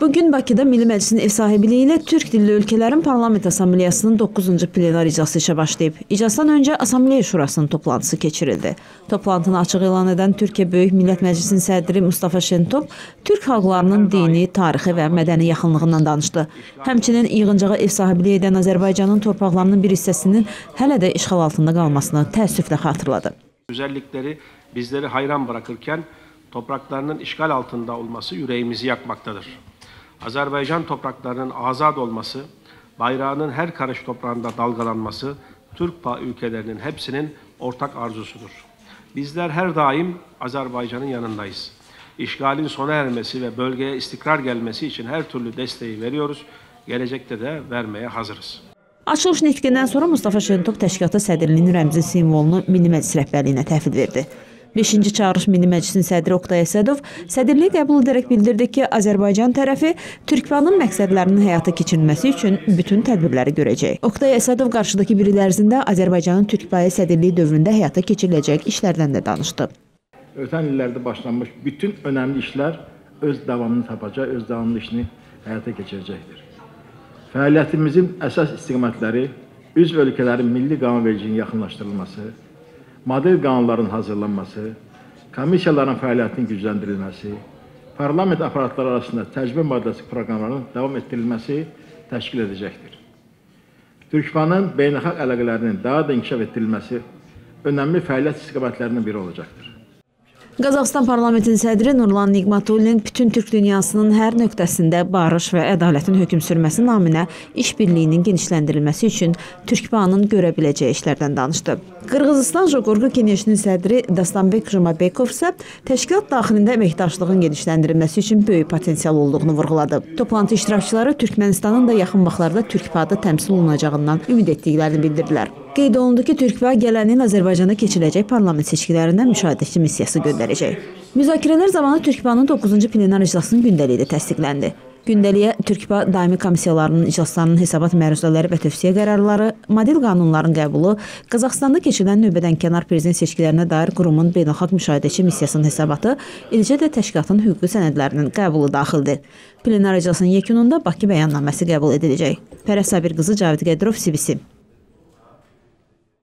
Bugün Bakıda Milli Məclisin ev sahibliyi ilə Türk dilli ölkələrin Parlament Assambleyasının 9-cu plenar iclası işə başlayıb. İclasdan öncə Assambleya Şurasının toplantısı keçirildi. Toplantını açıq elan edən Türkiyə Böyük Millət Məclisinin sədri Mustafa Şentop Türk xalqlarının dini, tarixi və mədəni yaxınlığından danışdı. Həmçinin yığıncağa ev sahibliyi edən Azərbaycanın torpaqlarının bir hissəsinin hələ də işğal altında qalmasını təəssüflə xatırladı. Özellikleri bizleri hayran bırakırken topraklarının işgal altında olması yüreğimizi yakmaktadır. Azerbaycan topraklarının azad olması, bayrağının her karış toprağında dalgalanması Türk ülkelerinin hepsinin ortak arzusudur. Bizler her daim Azerbaycan'ın yanındayız. İşgalin sona ermesi ve bölgeye istikrar gelmesi için her türlü desteği veriyoruz. Gelecekte de vermeye hazırız. Açılış nitqindən sonra Mustafa Şentop təşkilata sədrliyinin rəmzi simvolunu Milli Məclis rəhbərliyinə təhvil verdi. 5-ci çağırış Milli Məclisin sədri Oqtay Əsədov sədrliyi qəbul edərək bildirdi ki, Azərbaycan tərəfi Türkvanın məqsədlərinin həyata keçirilməsi üçün bütün tədbirləri görəcək. Oqtay Əsədov qarşıdakı bir il ərzində Azərbaycanın Türkpayı sədrliyi dövründə həyata keçiriləcək işlərdən də danışdı. Ötən illərdə başlanmış bütün önəmli işlər öz davamını tapacaq, öz davamlı işini həyata keçirəcəkdir. Fəaliyyətimizin əsas istiqamətləri üzv ölkələrin milli qanunvericiliyinin yaxınlaşdırılması, model qanunların hazırlanması, komissiyaların fəaliyyətinin gücləndirilməsi, parlament aparatları arasında təcrübə maddəsi proqramlarının davam etdirilməsi təşkil edəcəkdir. Türkmenın beynəlxalq əlaqələrinin daha da inkişaf etdirilməsi önəmli fəaliyyət istiqamətlərindən biri olacaqdır. Qazaxıstan parlamentinin sədri Nurlan Niqmatullin bütün türk dünyasının hər nöqtəsində barış və ədalətin hökm sürməsi naminə işbirliyinin genişləndirilməsi üçün Türkbanın görə biləcəyi işlərdən danışdı. Qırğızistan Joqorqu Keneşinin sədri Dastanbek Jumabekov isə təşkilat daxilində əməkdaşlığın genişləndirilməsi üçün böyük potensial olduğunu vurğuladı. Toplantı iştirakçıları Türkmənistanın da yaxın vaxtlarda Türkpadı təmsil olunacağından ümid etdiklərini bildirdilər. Qeyd olundu ki, Türkva gələn il Azərbaycanda keçiriləcək parlament seçkilərindən müşahidəçi missiyası göndərəcək. Müzakirələr zamanı Türkvanın 9-cu plenar iclasının gündəliyi də təsdiqləndi. Gündəliyə Türkba daimi komissiyalarının iclaslarının hesabat məruzələri və tövsiyə qərarları, model qanunların qəbulu, Qazaxstanda keçirilən növbədənkənar prezident seçkilərinə dair qurumun beynəlxalq müşahidəçi missiyasının hesabatı, eləcə də təşkilatın hüquqi sənədlərinin qəbulu daxildir. Plenar iclasının yekununda Bakı bəyannaməsi qəbul ediləcək. Pərəs Sabir qızı Cavid Qədirov, CBC.